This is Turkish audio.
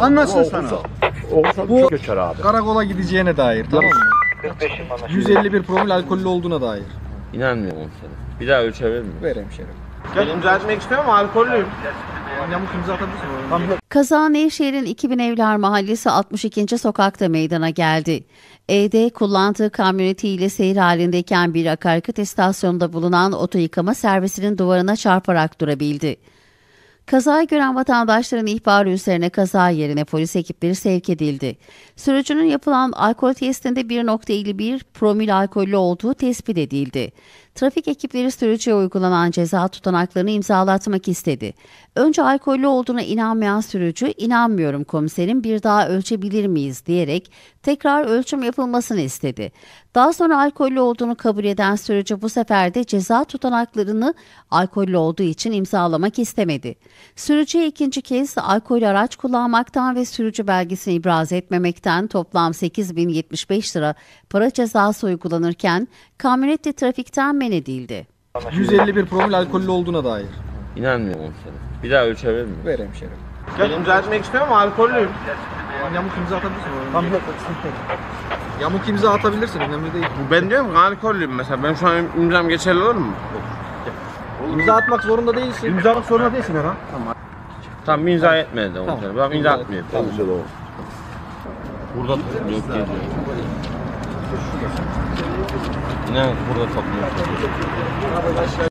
Anlatsın sana. Olsa Bu- çok geçer abi. Karakola gideceğine dair tamam mı? 151 promil alkollü olduğuna dair. İnanmıyorum sana. Bir daha ölçebilir miyim? Ver hemşerim. Ben imza etmek istiyorum ama alkollüyüm. Yamuk imza atabilirsin. Tamam. Kaza Nevşehir'in 2000 Evler Mahallesi 62. sokakta meydana geldi. ED kullandığı kamyonetiyle seyir halindeyken bir akaryakıt istasyonunda bulunan oto yıkama servisinin duvarına çarparak durabildi. Kazayı gören vatandaşların ihbarı üzerine kaza yerine polis ekipleri sevk edildi. Sürücünün yapılan alkol testinde 1.51 promil alkollü olduğu tespit edildi. Trafik ekipleri sürücüye uygulanan ceza tutanaklarını imzalatmak istedi. Önce alkollü olduğuna inanmayan sürücü, inanmıyorum komiserim bir daha ölçebilir miyiz diyerek tekrar ölçüm yapılmasını istedi. Daha sonra alkollü olduğunu kabul eden sürücü bu sefer de ceza tutanaklarını alkollü olduğu için imzalamak istemedi. Sürücüye ikinci kez alkol araç kullanmaktan ve sürücü belgesini ibraz etmemekten toplam 8075 lira para cezası uygulanırken kamyonet de trafikten men edildi. 151 promil alkollü olduğuna dair. İnanmıyorum sana. Bir daha ölçebilir miyim? Ver hemşerim. Ben imza etmek istiyorum ama alkollüyüm. Yamuk imza atabilirsin. Tamam. Yamuk imza atabilirsin. Önemli değil. Ben diyorum ki alkollüyüm mesela. Ben şu an imzam geçerli olur mu? İmza atmak zorunda değilsin. İmzalık soruna değilsin Erhan. Tamam bir imza etmedi de Tamam. tamam. Bak imza İmza- atmıyor. Tamam. Burada yok geliyor. İnan burada topluyor.